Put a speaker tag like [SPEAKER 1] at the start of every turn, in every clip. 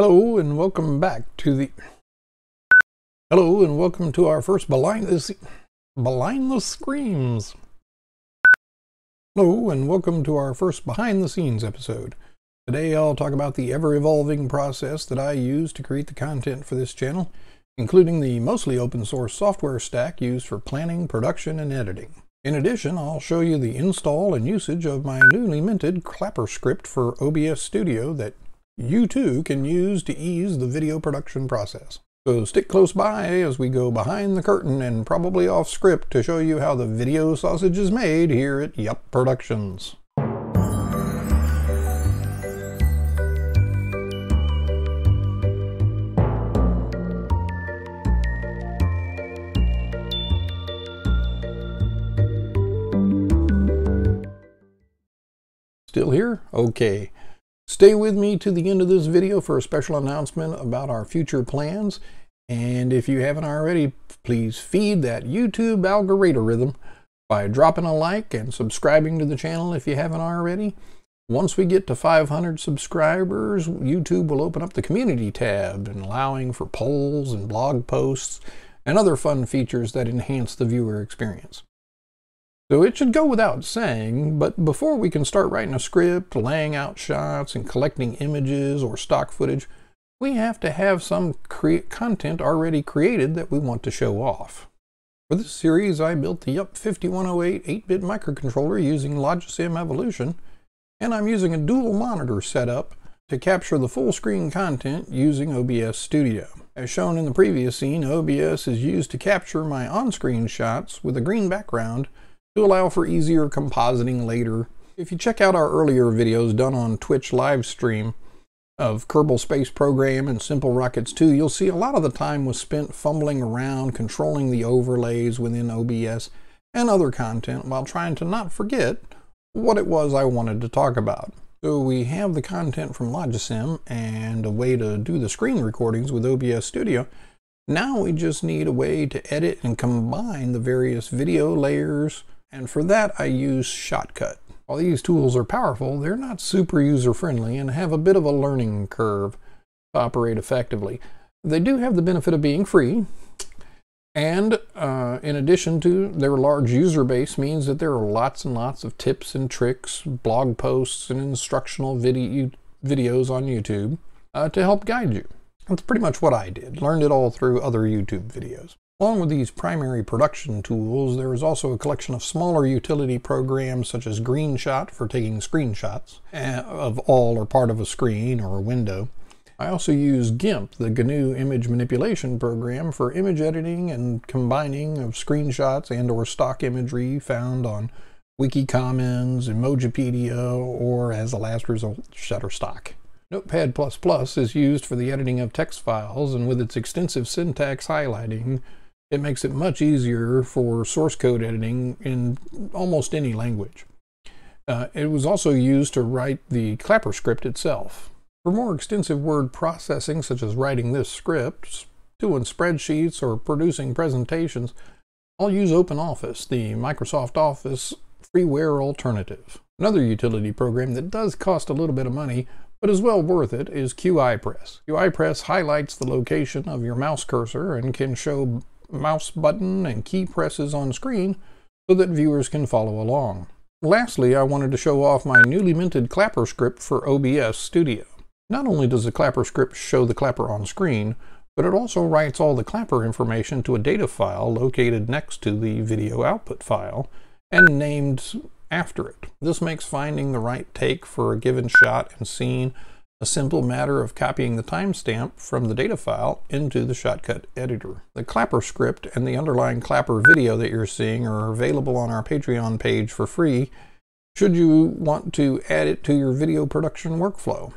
[SPEAKER 1] Hello and welcome back to the Hello and welcome to our first behind the behind the screams. Hello and welcome to our first behind the scenes episode. Today I'll talk about the ever evolving process that I use to create the content for this channel, including the mostly open source software stack used for planning, production, and editing. In addition, I'll show you the install and usage of my newly minted Clapper script for OBS Studio that you too can use to ease the video production process. So stick close by as we go behind the curtain and probably off script to show you how the video sausage is made here at EUP Productions. Still here? Okay. Stay with me to the end of this video for a special announcement about our future plans. And if you haven't already, please feed that YouTube algorithm by dropping a like and subscribing to the channel if you haven't already. Once we get to 500 subscribers, YouTube will open up the community tab and allowing for polls and blog posts and other fun features that enhance the viewer experience. So it should go without saying, but before we can start writing a script, laying out shots, and collecting images or stock footage, we have to have some content already created that we want to show off. For this series, I built the EUP 5108 8-bit microcontroller using Logisim Evolution, and I'm using a dual monitor setup to capture the full screen content using OBS Studio. As shown in the previous scene, OBS is used to capture my on-screen shots with a green background to allow for easier compositing later. If you check out our earlier videos done on Twitch live stream of Kerbal Space Program and Simple Rockets 2, you'll see a lot of the time was spent fumbling around, controlling the overlays within OBS and other content while trying to not forget what it was I wanted to talk about. So we have the content from Logisim and a way to do the screen recordings with OBS Studio. Now we just need a way to edit and combine the various video layers, and for that I use Shotcut. While these tools are powerful, they're not super user-friendly and have a bit of a learning curve to operate effectively. They do have the benefit of being free, and uh, in addition to their large user base means that there are lots and lots of tips and tricks, blog posts, and instructional video videos on YouTube uh, to help guide you. That's pretty much what I did. Learned it all through other YouTube videos. Along with these primary production tools, there is also a collection of smaller utility programs such as GreenShot for taking screenshots eh, of all or part of a screen or a window. I also use GIMP, the GNU image manipulation program, for image editing and combining of screenshots and or stock imagery found on Wikicommons, Emojipedia, or as a last result, Shutterstock. Notepad++ is used for the editing of text files, and with its extensive syntax highlighting, it makes it much easier for source code editing in almost any language. Uh, it was also used to write the Clapper script itself. For more extensive word processing, such as writing this script, doing spreadsheets, or producing presentations, I'll use OpenOffice, the Microsoft Office freeware alternative. Another utility program that does cost a little bit of money, but is well worth it, is QIPress. QIPress highlights the location of your mouse cursor and can show mouse button and key presses on screen so that viewers can follow along. Lastly, I wanted to show off my newly minted Clapper script for OBS Studio. Not only does the Clapper script show the Clapper on screen, but it also writes all the Clapper information to a data file located next to the video output file and named after it. This makes finding the right take for a given shot and scene a simple matter of copying the timestamp from the data file into the Shotcut editor. The Clapper script and the underlying Clapper video that you're seeing are available on our Patreon page for free should you want to add it to your video production workflow.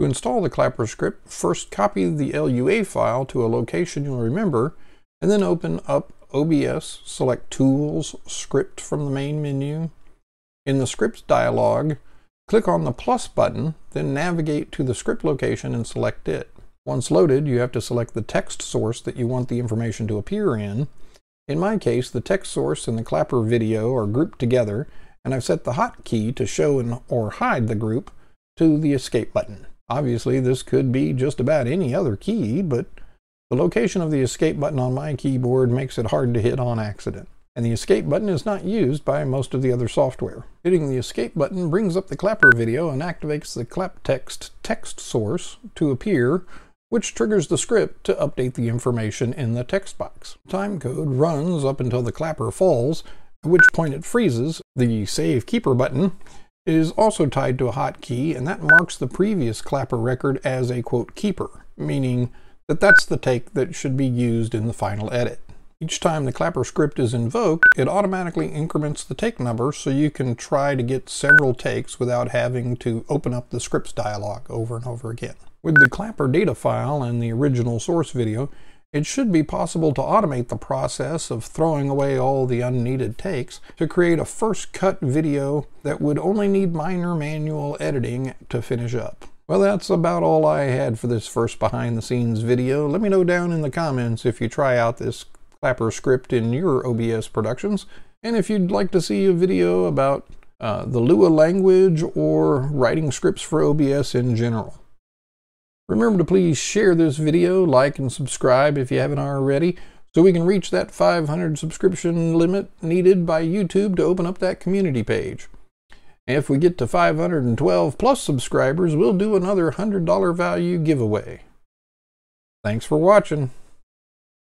[SPEAKER 1] To install the Clapper script, first copy the LUA file to a location you'll remember, and then open up OBS, select Tools, Script from the main menu. In the Scripts dialog, Click on the plus button, then navigate to the script location and select it. Once loaded, you have to select the text source that you want the information to appear in. In my case, the text source and the Clapper video are grouped together, and I've set the hotkey to show and or hide the group to the escape button. Obviously, this could be just about any other key, but the location of the escape button on my keyboard makes it hard to hit on accident. And the escape button is not used by most of the other software. Hitting the escape button brings up the clapper video and activates the claptext text text source to appear, which triggers the script to update the information in the text box. Timecode runs up until the clapper falls, at which point it freezes. The Save Keeper button is also tied to a hotkey, and that marks the previous clapper record as a quote keeper, meaning that that's the take that should be used in the final edit. Each time the clapper script is invoked, it automatically increments the take number so you can try to get several takes without having to open up the scripts dialog over and over again. With the clapper data file and the original source video, it should be possible to automate the process of throwing away all the unneeded takes to create a first cut video that would only need minor manual editing to finish up. Well, that's about all I had for this first behind the scenes video. Let me know down in the comments if you try out this Script in your OBS productions, and if you'd like to see a video about uh, the Lua language or writing scripts for OBS in general. Remember to please share this video, like and subscribe if you haven't already, so we can reach that 500 subscription limit needed by YouTube to open up that community page. If we get to 512 plus subscribers, we'll do another $100 value giveaway. Thanks for watching.